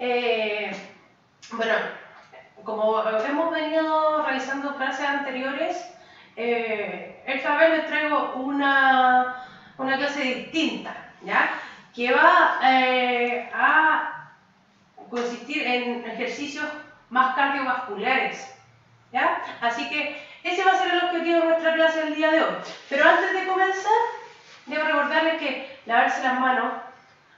Eh, bueno, como hemos venido realizando clases anteriores, eh, esta vez les traigo una, una clase distinta, ¿ya? Que va eh, a consistir en ejercicios más cardiovasculares, ¿ya? Así que ese va a ser el objetivo de nuestra clase del día de hoy. Pero antes de comenzar, debo recordarles que lavarse las manos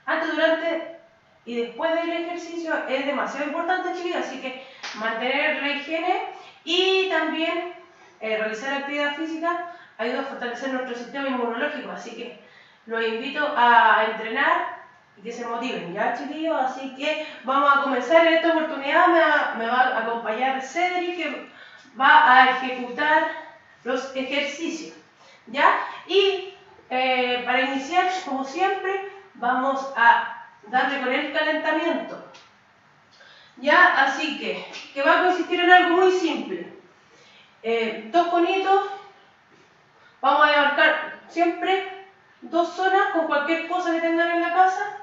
antes, durante y después del ejercicio es demasiado importante, chicos, así que mantener la higiene y también eh, realizar actividad física ayuda a fortalecer nuestro sistema inmunológico, así que los invito a entrenar y que se motiven, ¿ya chiquillos? Así que vamos a comenzar en esta oportunidad, me va, a acompañar Cedric que va a ejecutar los ejercicios, ¿ya? Y eh, para iniciar, como siempre, vamos a darle con el calentamiento. ¿Ya? Así que, que va a consistir en algo muy simple. Eh, dos conitos, vamos a abarcar siempre dos zonas con cualquier cosa que tengan en la casa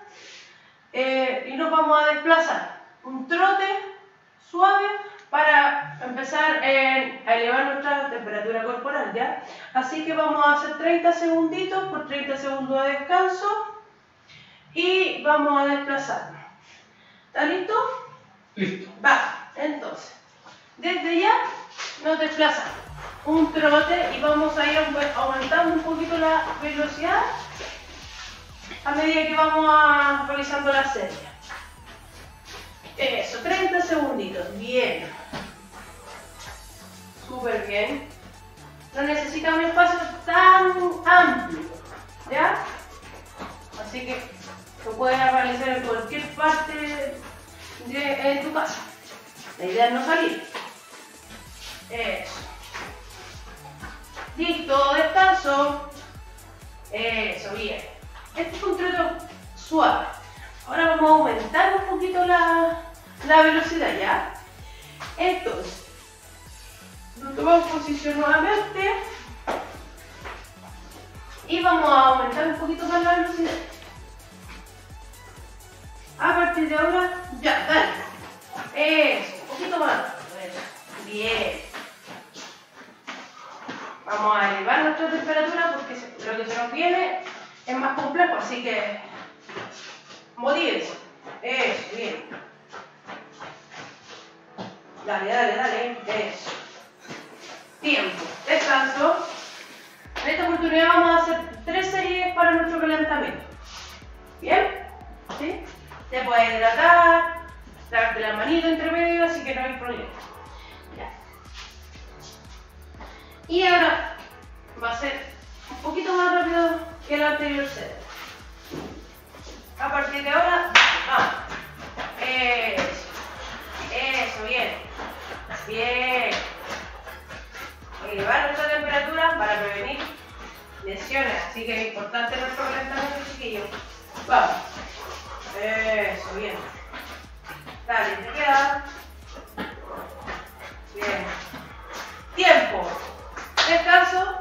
eh, y nos vamos a desplazar. Un trote suave para empezar a elevar nuestra temperatura corporal, ¿ya? Así que vamos a hacer 30 segunditos por 30 segundos de descanso y vamos a desplazarnos. ¿Está listo? Listo. Va, entonces, desde ya nos desplazamos. Un trote y vamos a ir aumentando un poquito la velocidad a medida que vamos a, realizando la serie. Eso, 30 segunditos, bien. Súper bien. No necesita un espacio tan amplio, ¿ya? Así que lo puedes realizar en cualquier parte de tu casa. La idea es no salir. Eso. Listo, descanso. Eso, bien. Este es un trote suave. Ahora vamos a aumentar un poquito la, la velocidad, ¿ya? Entonces, nos tomamos posición nuevamente y vamos a aumentar un poquito más la velocidad. A partir de ahora, ya, dale. Eso, un poquito más. Bien. Vamos a elevar nuestra temperatura porque lo que se nos viene es más complejo, así que motívense. Eso, bien. Dale, dale, dale. Eso. Tiempo. Descanso. En esta oportunidad vamos a hacer tres series para nuestro calentamiento. ¿Bien? ¿Sí? Te puedes hidratar, lavarte la manito entre medio, así que no hay problema. Y ahora va a ser un poquito más rápido que el anterior set. A partir de ahora, vamos. Eso. Eso, bien. Bien. Elevar nuestra temperatura para prevenir lesiones. Así que es importante nuestro calentamiento, chiquillos. Vamos. Bien. Dale, te queda. Bien. Tiempo. Descanso.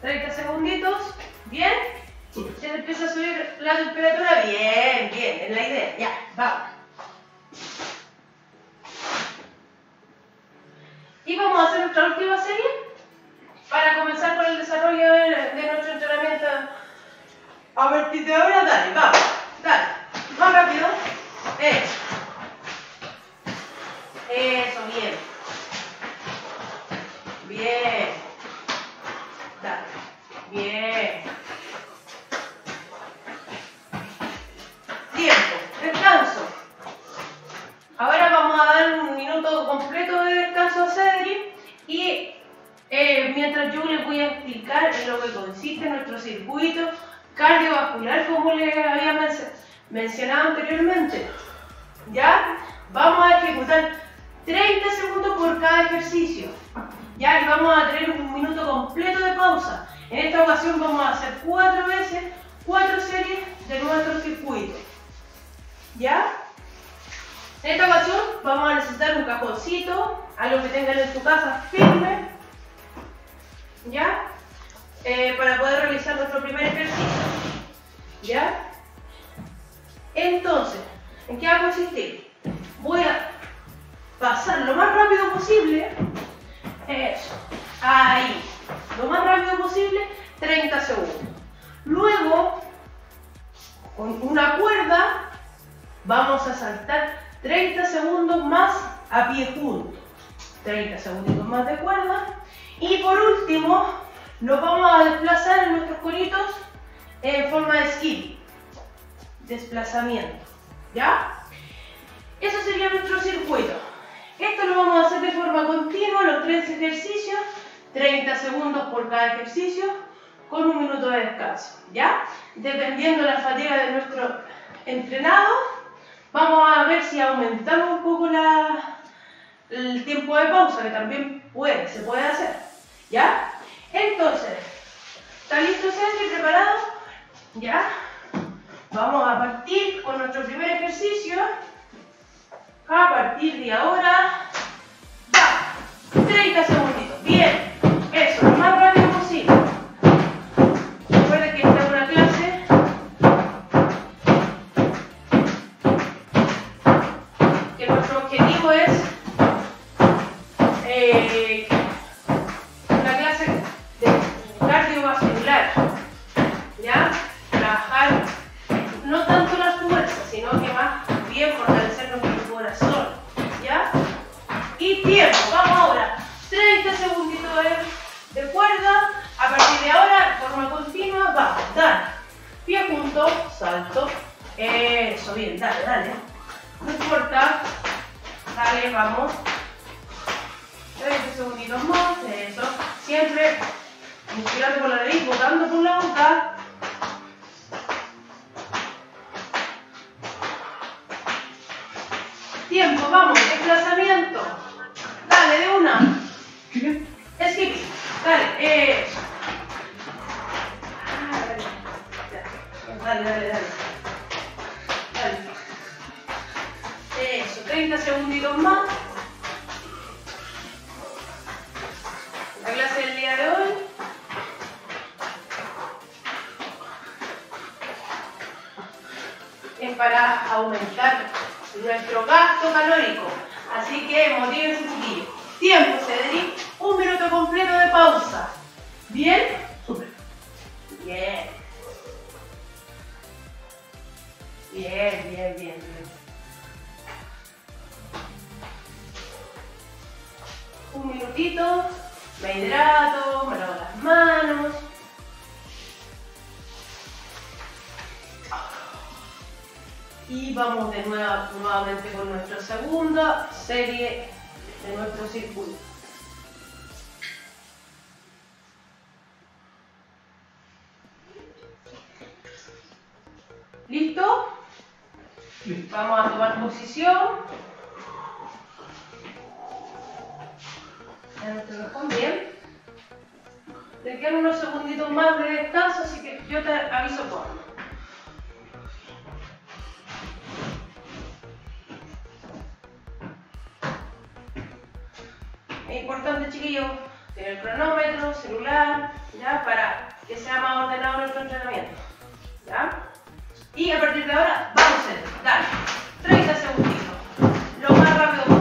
30 segunditos. Bien. Se empieza a subir la temperatura. Bien, bien. Es la idea. Ya, vamos. Y vamos a hacer nuestra última serie para comenzar con el desarrollo de, de nuestro entrenamiento. A partir de ahora, dale, vamos. Dale. Más rápido. Eso. Bien. ¿Ya? En esta ocasión vamos a necesitar un cajoncito, algo que tengan en su casa firme, ¿ya? Eh, para poder realizar nuestro primer ejercicio. ¿Ya? Entonces, ¿en qué va a consistir? Voy a pasar lo más rápido posible. Eso. Ahí. Lo más rápido posible, 30 segundos. Luego, con una cuerda, vamos a saltar 30 segundos más a pie juntos. 30 segundos más de cuerda. Y por último, nos vamos a desplazar en nuestros coritos en forma de esquí. Desplazamiento. ¿Ya? Eso sería nuestro circuito. Esto lo vamos a hacer de forma continua, los tres ejercicios, 30 segundos por cada ejercicio, con un minuto de descanso. ¿Ya? Dependiendo de la fatiga de nuestro entrenado, vamos a ver si aumentamos un poco la, el tiempo de pausa, que también puede, se puede hacer. ¿Ya? Entonces, ¿está listo Sergio? ¿Preparado? ¿Ya? Vamos a partir con nuestro primer ejercicio. A partir de ahora, va. 30 segunditos. Bien. Segunditos más, eso. Siempre inspirando por la nariz, botando por la boca. Tiempo, vamos, desplazamiento. Dale, de una. Skip. Dale, eso. Ah, dale. Ya. Dale, dale, dale. Dale. Eso, 30 segunditos más. La clase del día de hoy. Es para aumentar nuestro gasto calórico. Así que motívense chiquillos. Tiempo, Cedric. Un minuto completo de pausa. ¿Bien? Súper. Bien. Bien, bien, bien, bien. Un minutito. Me hidrato, me lavo las manos. Y vamos de nuevo, nuevamente con nuestra segunda serie de nuestro circuito. ¿Listo? Vamos a tomar posición. Ya no te lo bien. Te quedan unos segunditos más de descanso, así que yo te aviso cuando. Es importante, chiquillos, tener cronómetro, celular, ¿ya? Para que sea más ordenado nuestro entrenamiento, ¿ya? Y a partir de ahora, vamos a hacer, dale, 30 segunditos, lo más rápido posible,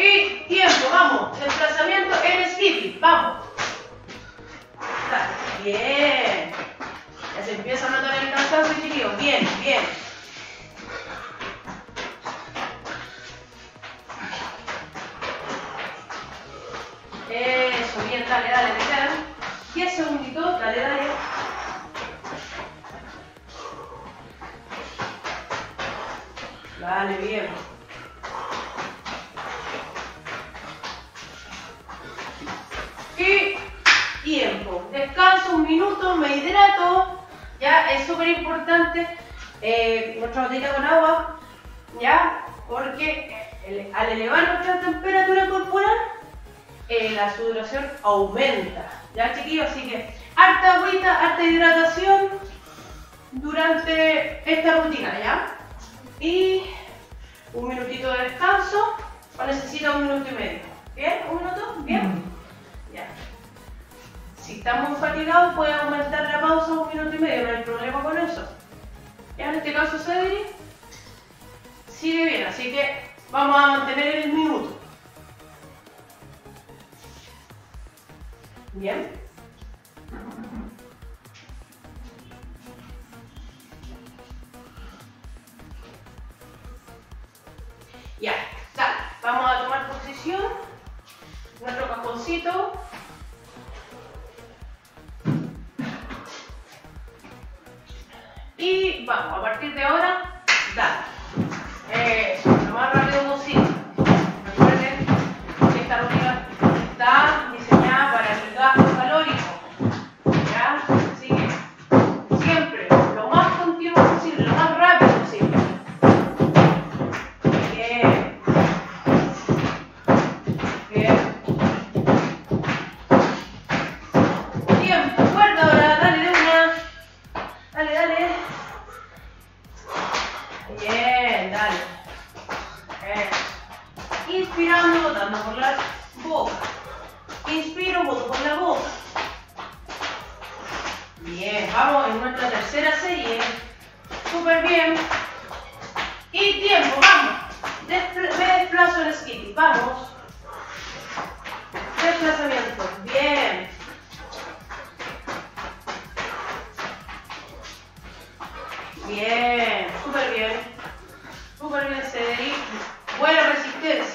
Y tiempo, vamos. Desplazamiento en skipping, vamos. Bien. Ya se empieza a notar el cansancio, chiquillos. Bien, bien. Eso, bien, dale, dale, te quedan 10 segunditos, dale, dale. Dale, bien. Descanso un minuto, me hidrato. Ya, es súper importante eh, nuestra botella con agua. Ya, porque al elevar nuestra temperatura corporal, eh, la sudoración aumenta. ¿Ya, chiquillos? Así que harta agüita, harta hidratación durante esta rutina, ¿ya? Y un minutito de descanso, o necesita un minuto y medio. ¿Bien? ¿Un minuto? ¿Bien? Si estamos fatigados, puede aumentar la pausa un minuto y medio, no hay problema con eso. Ya en este caso, Cedric sigue bien, así que vamos a mantener el minuto. Bien.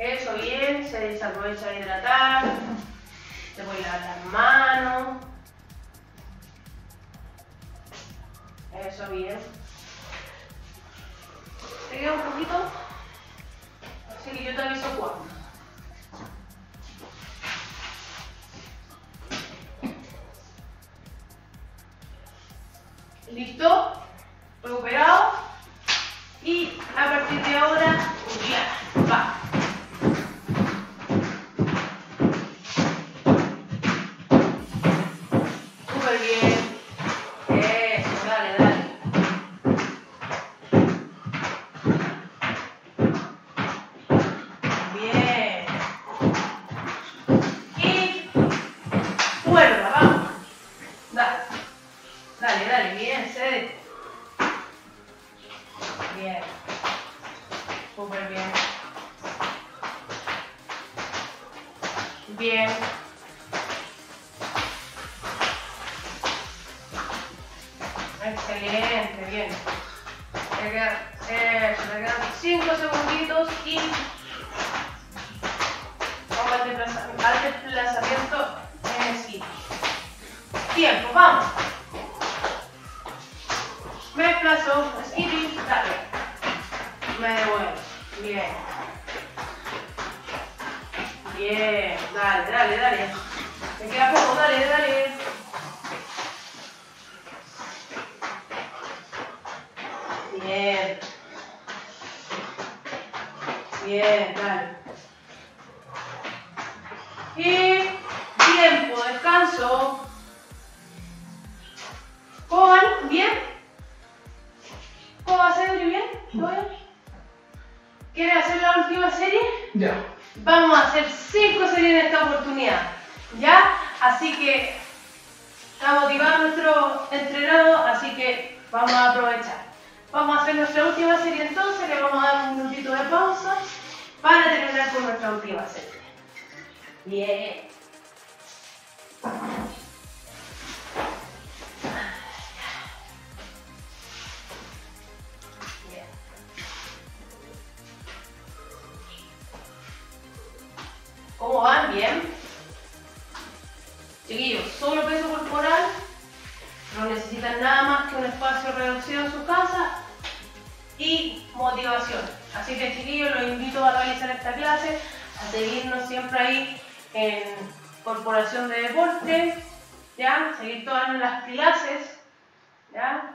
Eso bien, se desaprovecha de hidratar. Se voy a lavar las manos. Eso bien. ¿Te queda un poquito? Así que yo te aviso cuándo. ¿Listo? ¿Recuperado? Y a partir de ahora, ya, va. Bien, bien. Te quedan, te quedan 5 segunditos y vamos al desplazamiento, al desplazamiento en el sitio. Tiempo, vamos. Me desplazo, skiri, dale. Me devuelvo. Bien. Bien, dale, dale, dale. Te queda poco, dale, dale. Bien. Bien, dale. Y tiempo, descanso. ¿Cómo ¿Bien? ¿Cómo va a bien? ¿Quieres hacer la última serie? Ya. Vamos a hacer cinco series en esta oportunidad. ¿Ya? Así que está motivado nuestro entrenado, así que vamos a aprovechar. Vamos a hacer nuestra última serie entonces, le vamos a dar un minutito de pausa para terminar con nuestra última serie. Bien. ¿Cómo van? ¿Bien? Chiquillos, solo peso corporal, no necesitan nada más que un espacio reducido en su casa y motivación. Así que chiquillos, los invito a realizar esta clase, a seguirnos siempre ahí en Corporación de Deporte, ¿ya? Seguir todas las clases, ¿ya?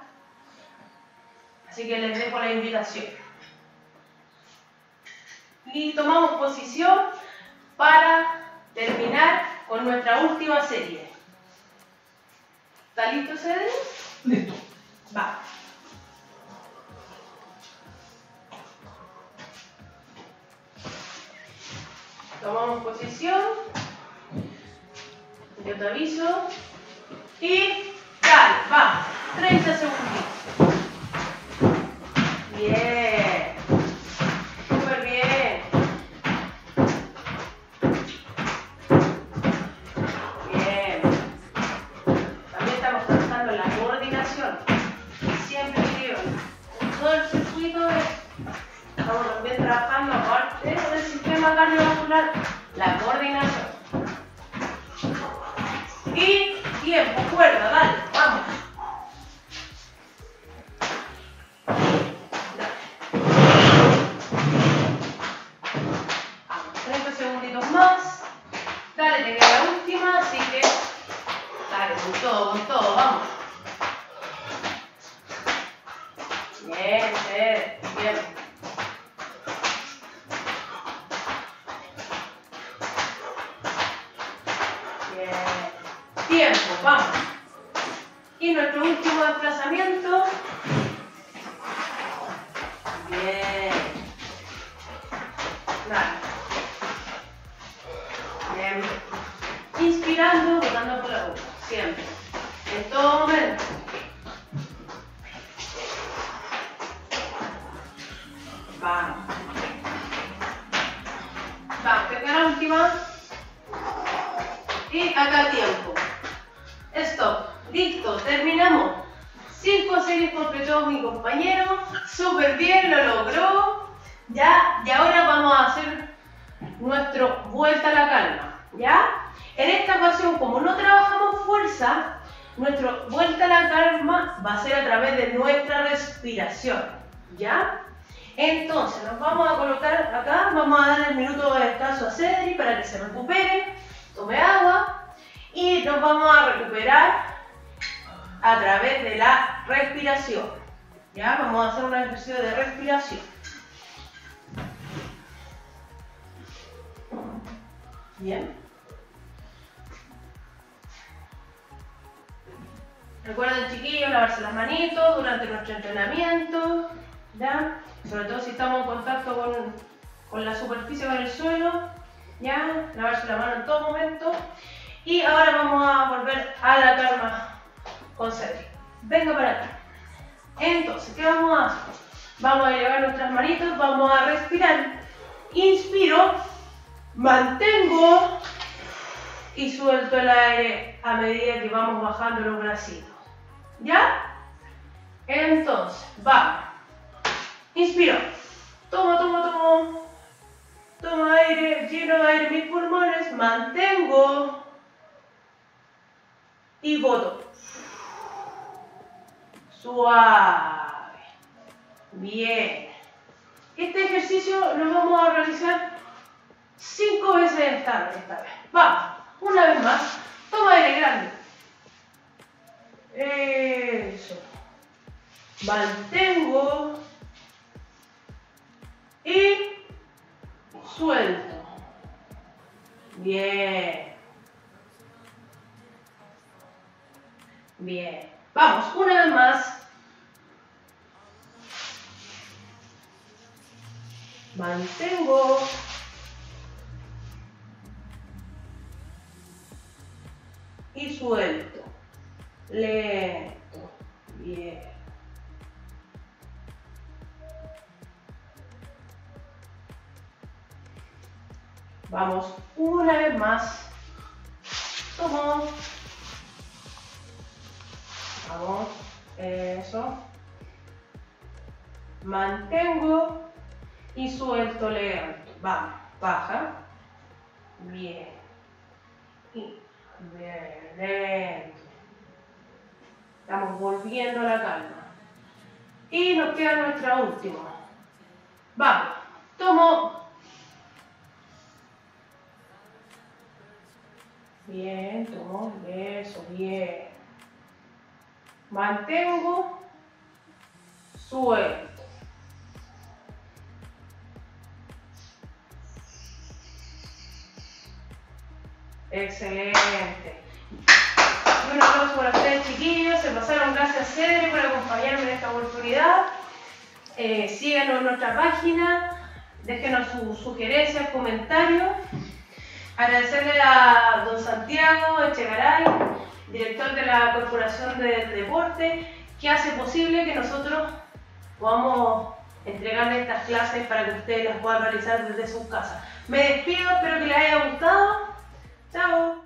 Así que les dejo la invitación. Y tomamos posición para terminar con nuestra última serie. ¿Está listo, Cedric? Listo. Va. Yo te aviso. Y dale, vamos. 30 segundos. Bien. Súper bien. Bien. También estamos trabajando en la coordinación. Siempre digo, en todo el circuito es- estamos también trabajando aparte del sistema cardiovascular, la coordinación. Y tiempo, cuerda, dale, Inspirando, botando por la boca. Siempre. En todo momento. Vamos. Vamos, que queda la última. Y acá tiempo. Stop. Listo, terminamos. Cinco series completó mi compañero. Súper bien, lo logró. Ya, y ahora vamos a hacer nuestro vuelta a la calma. ¿Ya? En esta ocasión, como no trabajamos fuerza, nuestro vuelta a la calma va a ser a través de nuestra respiración. ¿Ya? Entonces, nos vamos a colocar acá, vamos a dar el minuto de descanso a Cedri para que se recupere, tome agua y nos vamos a recuperar a través de la respiración. ¿Ya? Vamos a hacer un ejercicio de respiración. Bien. Recuerden, chiquillos, lavarse las manitos durante nuestro entrenamiento, ¿ya? Sobre todo si estamos en contacto con, con la superficie, con el suelo, ¿ya? Lavarse la mano en todo momento. Y ahora vamos a volver a la calma con Cedric. Venga para acá. Entonces, ¿qué vamos a hacer? Vamos a llevar nuestras manitos, vamos a respirar. Inspiro, mantengo y suelto el aire a medida que vamos bajando los bracitos. ¿Ya? Entonces, vamos. Inspiro. Tomo, tomo, tomo. Tomo aire, lleno de aire mis pulmones, mantengo y boto. Suave. Bien. Este ejercicio lo vamos a realizar cinco veces esta, esta vez. Vamos, una vez más. Toma aire grande. Eso. Mantengo. Y suelto. Bien. Bien. Vamos, una vez más. Mantengo. Y suelto. Lento. Bien. Vamos una vez más. Tomo. Vamos. Eso. Mantengo y suelto lento. Va, baja. Bien. Y bien, lento. Estamos volviendo a la calma. Y nos queda nuestra última. Vamos. Tomo. Bien, tomo. Eso, bien. Mantengo. Suelto. Excelente. Un aplauso para ustedes chiquillos, se pasaron gracias Cedre por acompañarme en esta oportunidad. Eh, síganos en nuestra página, déjenos sus sugerencias, comentarios. Agradecerle a don Santiago Echegaray, director de la Corporación de Deporte, que hace posible que nosotros podamos entregarle estas clases para que ustedes las puedan realizar desde sus casas. Me despido, espero que les haya gustado